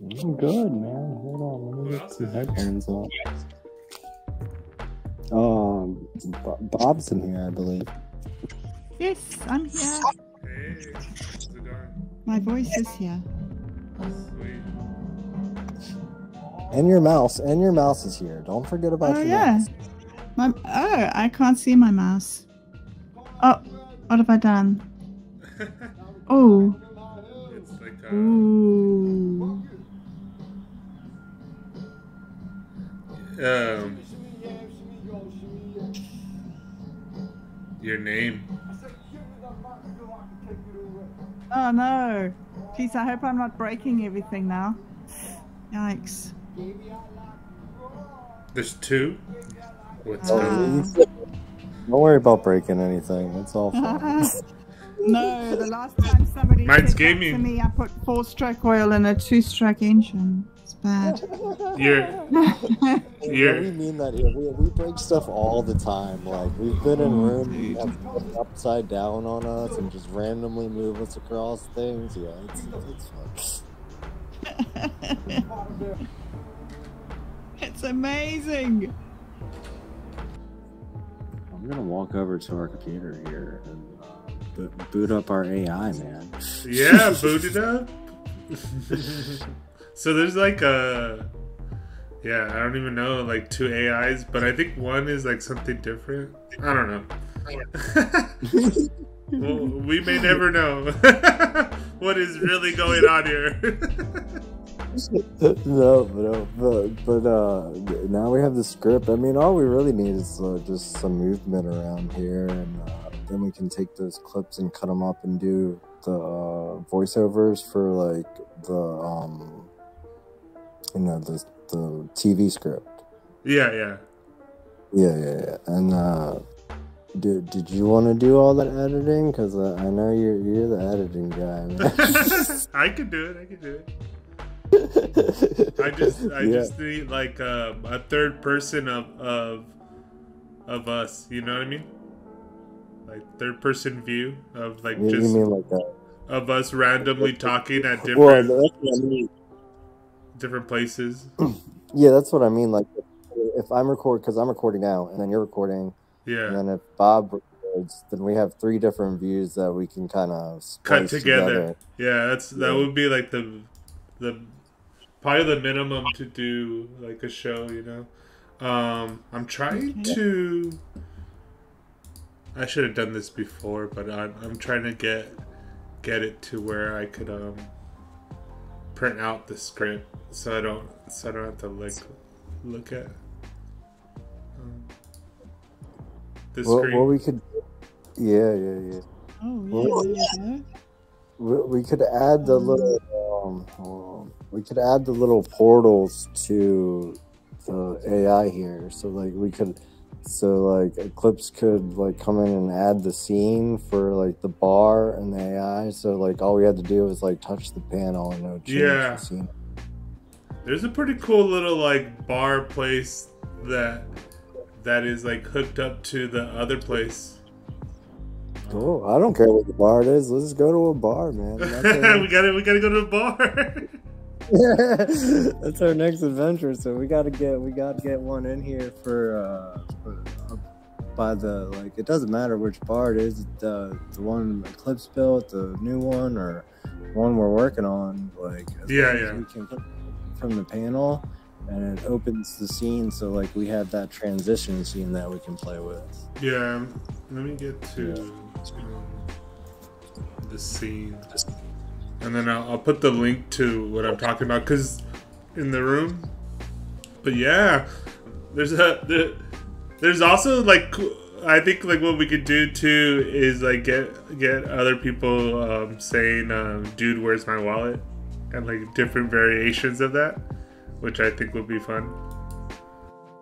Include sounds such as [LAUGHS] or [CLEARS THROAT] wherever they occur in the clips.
I'm good, man. Hold on, let me get some headphones on. Um, Bob's in here, I believe. Yes, I'm here. Hey, how's it going? My voice is here. Sweet. And your mouse, and your mouse is here. Don't forget about Oh your yeah. mouse. My oh, I can't see my mouse. Oh, what have I done? [LAUGHS] Oh, it's like uh, ooh. Um your name. Oh no. Jeez, I hope I'm not breaking everything now. Yikes. There's two. What's Uh, up? Don't worry about breaking anything. It's all fine. [LAUGHS] no, the last time somebody Mine's said that to me, I put four-stroke oil in a two-stroke engine. It's bad. You're Yeah, you're we mean that here. We, we break stuff all the time. Like we've been in rooms we upside down on us and just randomly move us across things. Yeah, it's it's fun. [LAUGHS] it's amazing. I'm gonna walk over to our computer here and uh, bo- boot up our AI, man. yeah, boot it up. So there's like a yeah, I don't even know like two AIs, but I think one is like something different. I don't know. [LAUGHS] well, we may never know [LAUGHS] what is really going on here. [LAUGHS] no, no, but but uh, now we have the script. I mean, all we really need is uh, just some movement around here, and uh, then we can take those clips and cut them up and do the uh, voiceovers for like the um, you know, the the TV script. yeah, yeah. Yeah, yeah, yeah. And uh, did did you want to do all that editing? Because uh, I know you're you're the editing guy, man. [LAUGHS] I could do it. I could do it. I just, I Yeah. just need like um, a third person of of of us. You know what I mean? Like third person view of like You, you just mean like of us randomly talking at Well, different that's what I mean. Different places. [CLEARS THROAT] Yeah, that's what I mean. Like, if I'm record, because I'm recording now, and then you're recording, Yeah. and then if Bob records, then we have three different views that we can kind of cut together. Yeah, that's that Yeah. would be like the the probably the minimum to do like a show. You know, um, I'm trying to. I should have done this before, but I'm I'm trying to get get it to where I could um print out the script so I don't so I don't have to like look at um, the Well, screen. well, we could. Yeah, yeah, yeah. Oh, yeah, Well, there you. We, we could add the little. Um, we could add the little portals to the AI here, so like we could. So like Eclipse could like come in and add the scene for like the bar and the AI. So like all we had to do was like touch the panel and it would change Yeah. the scene. There's a pretty cool little like bar place that that is like hooked up to the other place. Cool. I don't care what the bar is. Let's go to a bar, man. [LAUGHS] We gotta we gotta go to a bar. [LAUGHS] [LAUGHS] That's our next adventure. So we gotta get we gotta get one in here for uh, for, uh by the like. It doesn't matter which bar it is. The the one Eclipse built, the new one, or one we're working on. Like Yeah, yeah. We can put from the panel, and it opens the scene. So like we have that transition scene that we can play with. yeah, let me get to um, the scene, and then I'll, I'll put the link to what I'm talking about because in the room. But yeah, there's a there, there's also like I think like what we could do too is like get get other people um, saying, um, "Dude, where's my wallet?" and like different variations of that, which I think would be fun.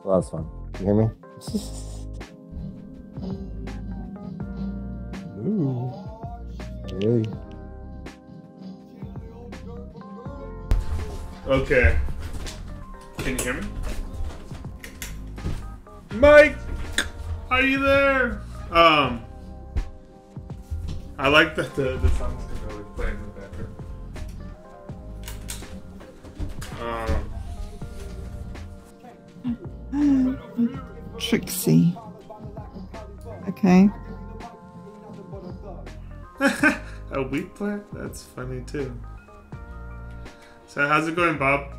Well, that's fun. You hear me? Ooh. Hey. Okay. Can you hear me? Mike, are you there? Um, I like that the the song's gonna play in the background. Um, Trixie. Okay. [LAUGHS] a wheat plant? That's funny too. So how's it going, Bob?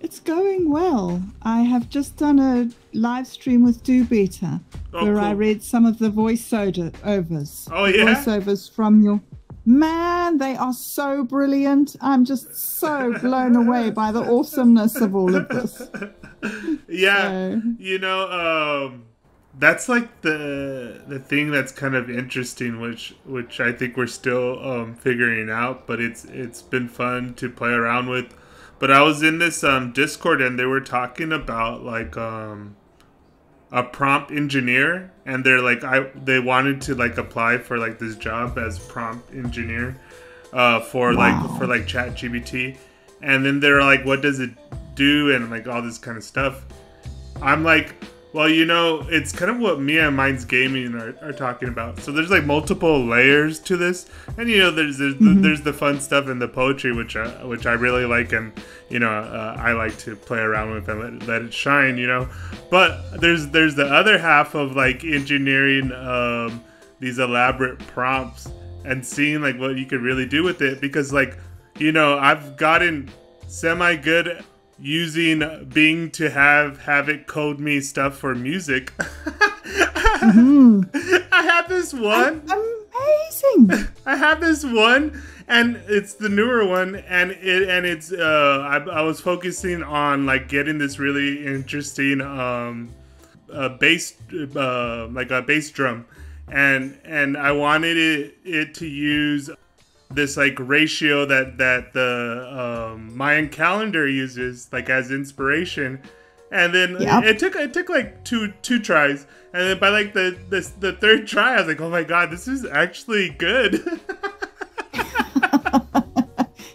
It's going well. I have just done a live stream with Do Better Oh, where I read some of the voiceovers. Oh, yeah? Voiceovers from your. Man, they are so brilliant. I'm just so blown away by the [LAUGHS] awesomeness of all of this. yeah, So- you know, um, that's like the the thing that's kind of interesting, which which I think we're still um, figuring out. But it's it's been fun to play around with. But I was in this um, Discord and they were talking about like um, a prompt engineer, and they're like I they wanted to like apply for like this job as prompt engineer uh, for Wow. like for like Chat GPT, and then they're like, what does it do, and like all this kind of stuff. I'm like, well, you know, it's kind of what Mia and Minds Gaming are, are talking about. So there's like multiple layers to this, and you know, there's there's, the, there's the fun stuff and the poetry, which uh, which I really like, and you know, uh, I like to play around with and let, let it shine, you know. But there's there's the other half of like engineering um, these elaborate prompts and seeing like what you could really do with it, because like you know, I've gotten semi good using Bing to have have it code me stuff for music. [LAUGHS] I have this one. Amazing. I have this one, and it's the newer one, and it and it's uh, I, I was focusing on like getting this really interesting um, uh, bass uh, like a bass drum, and and I wanted it it to use this like ratio that that the um, Mayan calendar uses like as inspiration, and then Yep. it took it took like two two tries, and then by like the the, the third try, I was like, oh my god, this is actually good. [LAUGHS]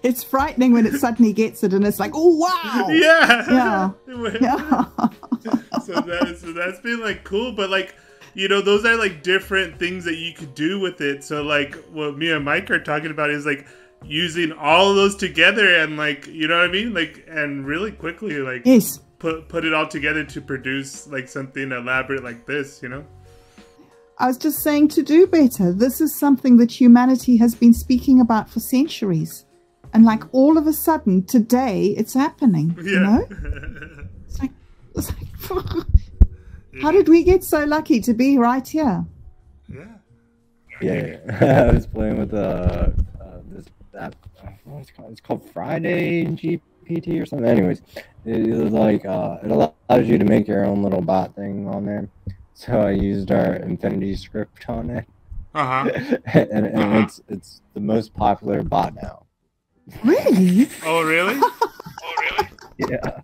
it's frightening when it suddenly gets it and it's like, oh, wow. yeah, Yeah. [LAUGHS] [LAUGHS] so that so that's been like cool, but like you know those are like different things that you could do with it. So like what me and Mike are talking about is like using all of those together and like you know what I mean, like and really quickly like Yes. put put it all together to produce like something elaborate like this. You know. I was just saying to do better. This is something that humanity has been speaking about for centuries. And like all of a sudden, today, it's happening. You know? [LAUGHS] It's like, it's like [LAUGHS] how did we get so lucky to be right here? yeah. Yeah, [LAUGHS] I was playing with uh, uh this app. What's it called? It's called Friday GPT or something. Anyways, it is like uh, it allows you to make your own little bot thing on there. So I used our Infinity script on it, Uh huh. [LAUGHS] and, and it's it's the most popular bot now. Really? [LAUGHS] oh really? Oh really? Yeah.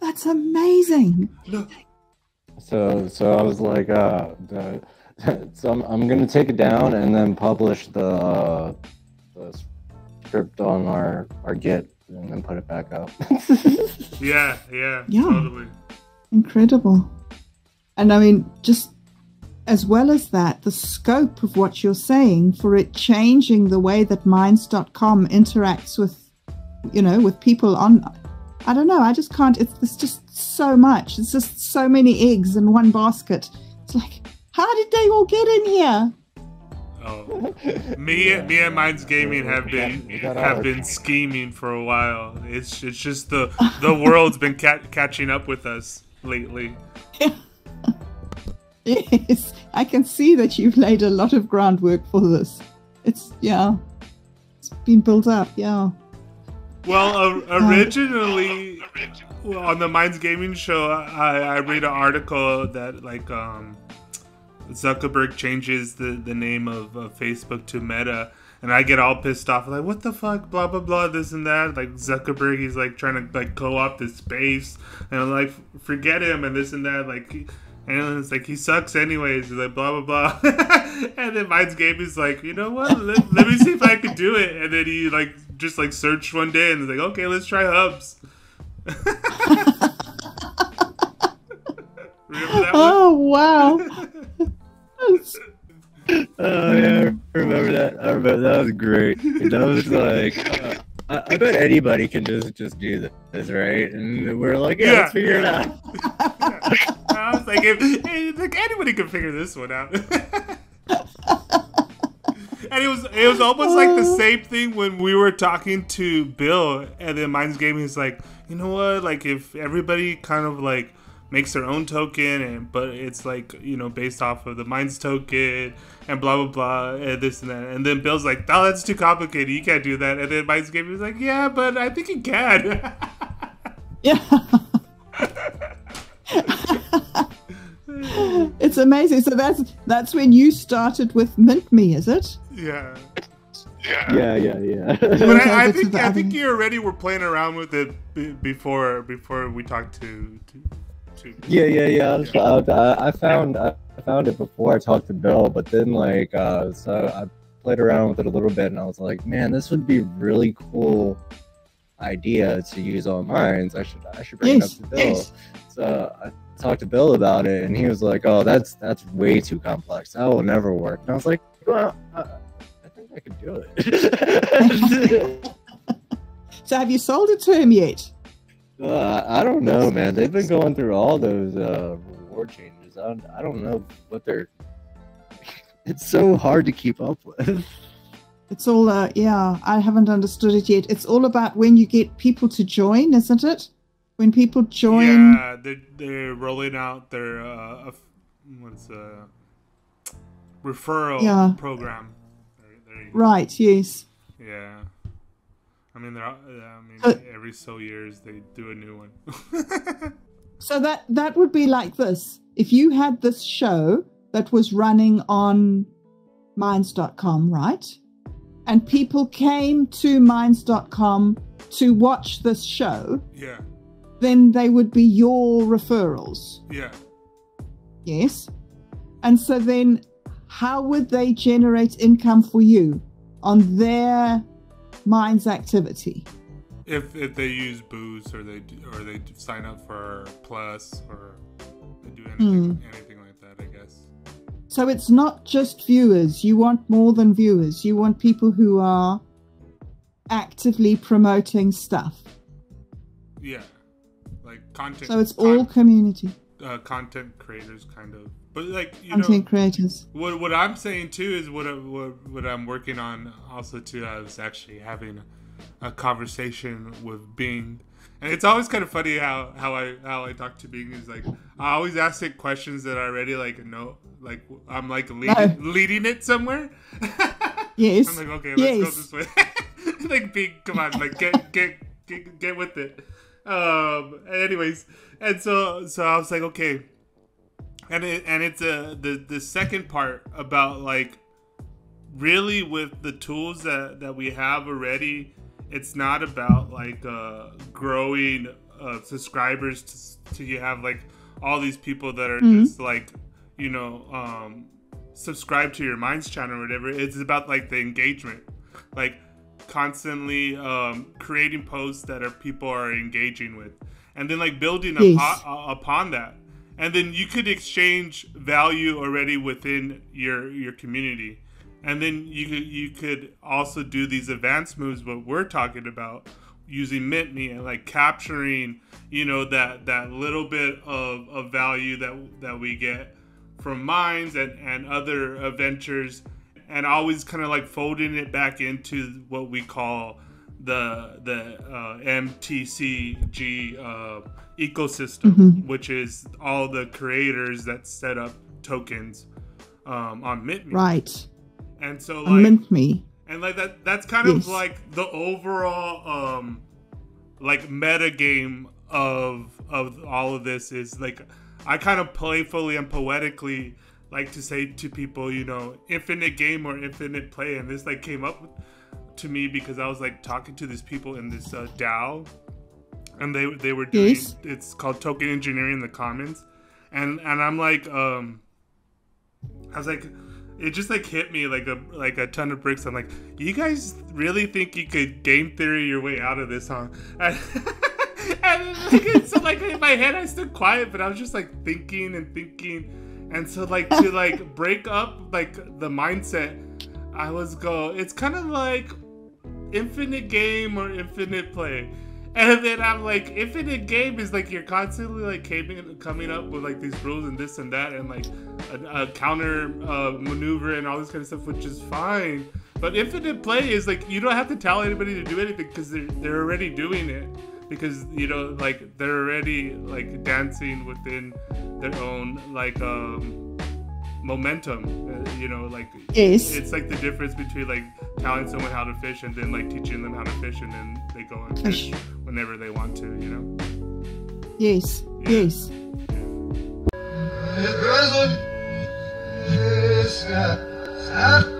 That's amazing. No. So so I was like, uh, the, [LAUGHS] so I'm, I'm gonna take it down and then publish the uh, the script on our our Git and then put it back up. [LAUGHS] Yeah. Yeah. Yeah. Totally. Incredible. And I mean, just as well as that, the scope of what you're saying for it changing the way that minds.com interacts with, you know, with people on. I don't know. I just can't. It's, it's just so much. It's just so many eggs in one basket. It's like, how did they all get in here? Oh, me, me and Minds Gaming have been We have ours. been scheming for a while. It's it's just the the world's been ca- catching up with us lately. [LAUGHS] Yes, I can see that you've laid a lot of groundwork for this. It's, yeah, it's been built up. Yeah. Well, uh, [LAUGHS] originally well, on the Minds Gaming show, I, I read an article that like um, Zuckerberg changes the, the name of uh, Facebook to Meta, and I get all pissed off like, what the fuck, blah blah blah, this and that. Like Zuckerberg, he's like trying to like co-opt this space, and I'm like, forget him and this and that. Like, and it's like he sucks anyways. He's like blah blah blah, [LAUGHS] and then Minds is like, you know what? Let, let me see if I can do it. And then he like just like searched one day and was like, okay, let's try Hubs. [LAUGHS] Remember that one? Oh, wow. [LAUGHS] Oh yeah, I remember that. I remember that was great. That was like, uh, I, I bet anybody can just just do this, right? And we're like, yeah, Yeah. let's figure it out. I was like, if, hey, like anybody can figure this one out. [LAUGHS] and it was it was almost like the [LAUGHS] same thing when we were talking to Bill, and then Minds Gaming is like, you know what? Like if everybody kind of like makes their own token, and but it's like you know based off of the Minds token and blah blah blah and this and that, and then Bill's like, oh, that's too complicated. You can't do that. And then Minds Gaming is like, yeah, but I think you can. [LAUGHS] Yeah. [GASPS] it's amazing. So that's that's when you started with Mint Me, is it? yeah. Yeah, yeah, yeah. [LAUGHS] But I, I think I think you already were playing around with it b- before before we talked to to. to Yeah, yeah, yeah. I, was- I, I found I found it before I talked to Bill, but then like uh, so I played around with it a little bit, and I was like, man, this would be really cool idea to use on Minds. I should I should bring Yes, it up to Bill. yes. So I talked to Bill about it, and he was like, oh, that's that's way too complex. That will never work. And I was like, well, uh, I think I could do it. [LAUGHS] So have you sold it to him yet? Uh, I don't know, man. They've been going through all those uh, reward changes. I don't, I don't know what they're. [LAUGHS] It's so hard to keep up with. It's all uh yeah, I haven't understood it yet. It's all about when you get people to join, isn't it? When people join Yeah, they're they're rolling out their uh, a- what's a referral Yeah. program. There, there. Right, yes. Yeah. I mean, they're, uh, I mean, Uh, every so years they do a new one. [LAUGHS] So that that would be like this. If you had this show that was running on minds.com, right? And people came to minds.com to watch this show, yeah, then they would be your referrals. yeah. Yes. And so then how would they generate income for you on their minds activity? If if they use boost or they or they sign up for Plus or they do anything hmm. anything like that, I guess. So it's not just viewers. You want more than viewers. You want people who are actively promoting stuff. Yeah, content. So it's all community uh, content creators, kind of. But like you content know, creators. what what I'm saying too is what what what I'm working on also too. I was actually having a conversation with Bing, and it's always kind of funny how how I how I talk to Bing is like I always ask it questions that I already like know, like I'm like leading, No. leading it somewhere. [LAUGHS] Yes. I'm like, okay, let's go this way. [LAUGHS] like, Bing, come on, like, get, get, get, get with it. Um. Anyways, and so, so I was like, okay, and it, and it's uh, the the second part about like, really with the tools that that we have already, it's not about like uh growing uh subscribers to, to you have like all these people that are Mhm. just like, you know, um subscribe to your minds channel or whatever it's about like the engagement like constantly um creating posts that are people are engaging with and then like building Yes. upon, uh, upon that and then you could exchange value already within your your community and then you could you could also do these advanced moves what we're talking about using mint me and like capturing you know that that little bit of, of value that that we get from Minds and, and other adventures and always kind of like folding it back into what we call the the uh, MTCG uh, ecosystem, Mhm. which is all the creators that set up tokens um, on MintMe. Right. And so like Mint Me. and like that that's kind Yes. of like the overall um like meta game of of all of this is like I kind of playfully and poetically like to say to people, you know, infinite game or infinite play and this like came up to me because I was like talking to these people in this uh, DAO and they they were doing Yes. it's called token engineering in the commons and and I'm like um I was like it just like hit me like a like a ton of bricks. I'm like, you guys really think you could game theory your way out of this, huh? [LAUGHS] And, and like, it's like in my head, I stood quiet, but I was just like thinking and thinking And so like to like [LAUGHS] break up like the mindset, I was go. It's kind of like infinite game or infinite play. And then I'm like, infinite game is like you're constantly like coming coming up with like these rules and this and that and like a, a counter uh, maneuver and all this kind of stuff, which is fine. But infinite play is like you don't have to tell anybody to do anything because they're they're already doing it because you know like they're already like dancing within their own like um momentum uh, you know like Yes. it's like the difference between like telling someone how to fish and then like teaching them how to fish and then they go and fish Fish. whenever they want to you know Yes. Yes. It's